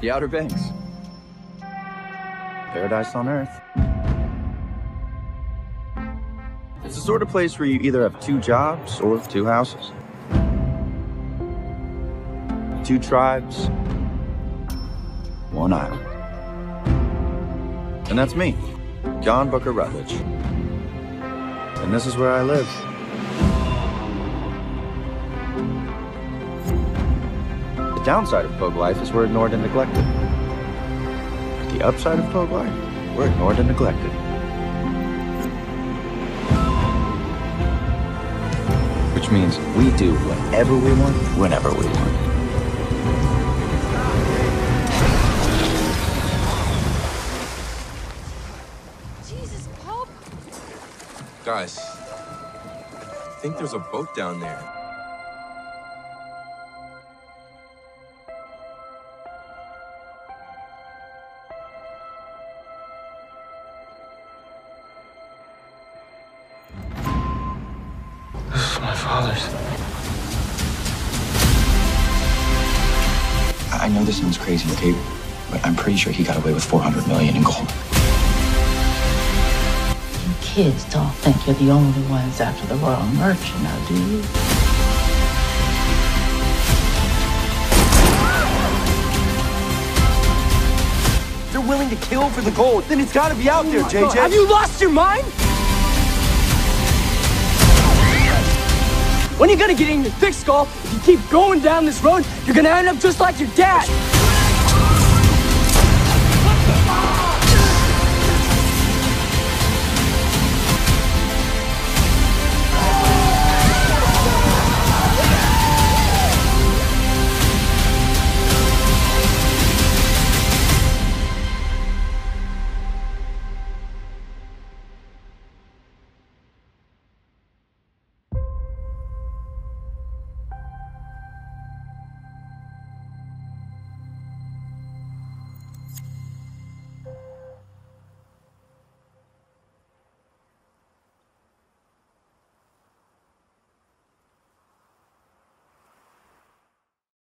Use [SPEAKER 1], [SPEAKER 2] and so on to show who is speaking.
[SPEAKER 1] The Outer Banks. Paradise on Earth. It's the sort of place where you either have two jobs or two houses. Two tribes, one island. And that's me, John Booker Routledge. And this is where I live. The downside of Pogue life is we're ignored and neglected. The upside of Pogue life, we're ignored and neglected. Which means we do whatever we want, whenever we want.
[SPEAKER 2] Jesus, Pope!
[SPEAKER 3] Guys, I think there's a boat down there.
[SPEAKER 4] Father's.
[SPEAKER 5] I know this sounds crazy, okay? But I'm pretty sure he got away with 400 million in gold.
[SPEAKER 6] You kids don't think you're the only ones after the royal merchant now, do you?
[SPEAKER 7] They're willing to kill for the gold. Then it's gotta be out there, oh JJ.
[SPEAKER 8] Have you lost your mind? When are you gonna get in your thick skull? If you keep going down this road, you're gonna end up just like your dad.